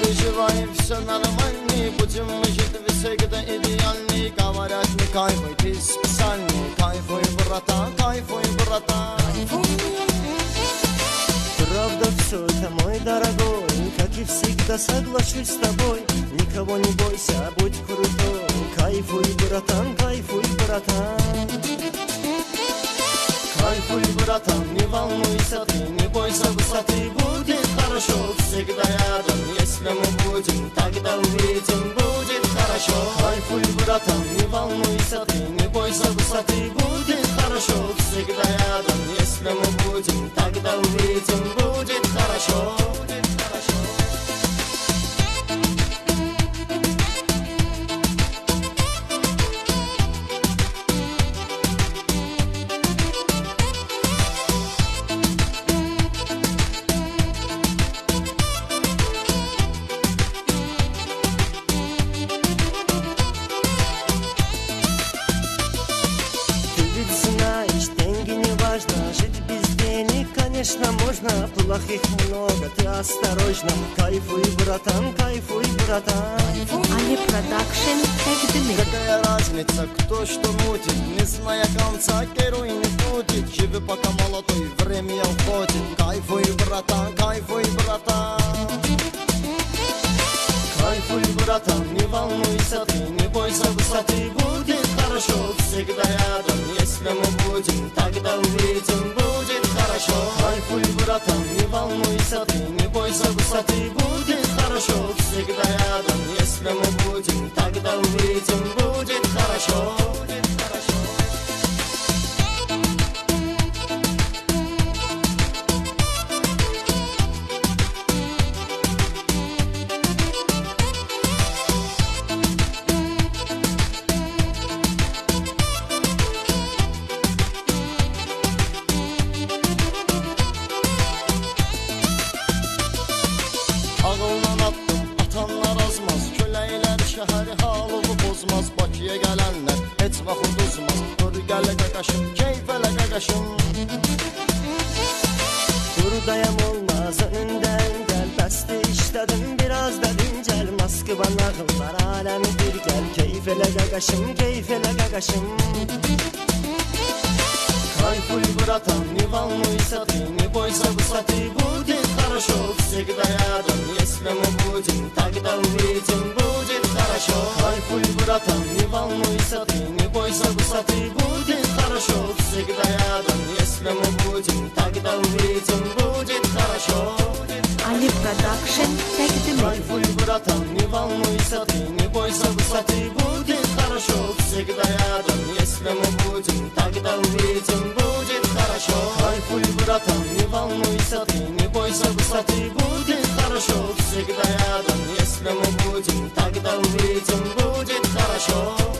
переживаем, все нормальный Будем мы жить всегда идеальный Говорят, не кайфуй, ты специальный Кайфуй, брата, кайфуй, брата. Правда все это, мой дорогой Как и всегда соглашусь с тобой. Никого не бойся, будь крутой Кайфуй, братан, кайфуй, братан Кайфуй, братан, не волнуйся ты Не бойся высоты, будет хорошо всегда рядом. Если мы будем, тогда увидим Будет хорошо, кайфуй, братан, не волнуйся ты, не бойся высоты Будет хорошо, всегда рядом Если мы будем, тогда увидим Будет хорошо, важно Жить без денег, конечно, можно. Плохих много, ты осторожно. Кайфуй, братан, кайфуй, братан. Production təqdim edir. Какая разница, кто что мутит? Не зная конца, герой не будет Живи пока молодой, время уходит. Кайфуй, братан, кайфуй, братан. Кайфуй, братан, не волнуйся ты Не бойся высоты, будет хорошо Всегда рядом, если мы будем Тогда увидим, будет хорошо. Кайфуй, братан, не волнуйся ты Не бойся высоты, будет хорошо. Всегда рядом, если мы будем Тогда увидим, будет хорошо. Будет Ağıldan attım, atanlar azmaz Köləklər şəhəri halımı pozmaz Bakıya gələnlər heç vaxt uduzmaz Dur gələ qaqaşım, keyfələ qaqaşım Buradayım olmaz önünden gel Beste işledim biraz da dincel Moskva nağıllar alemi bir gel Keyfele gagaşım keyfele gagaşım Кайфуй, братан, не волнуйся ты Не бойся высоты, будет хорошо Всегда рядом, если мы будем Увидим, будет хорошо Кайфуй, братан, не волнуйся ты Не бойся высоты, будет хорошо Всегда рядом, если мы будем Тогда увидим, будет хорошо Production təqdim edir. Кайфуй, братан, не волнуйся ты, не бойся высоты, будет хорошо, всегда рядом, если мы будем, тогда увидим, будет хорошо. Кайфуй, братан, не волнуйся ты, не бойся высоты, будет хорошо, всегда рядом, если мы будем, тогда увидим, будет хорошо.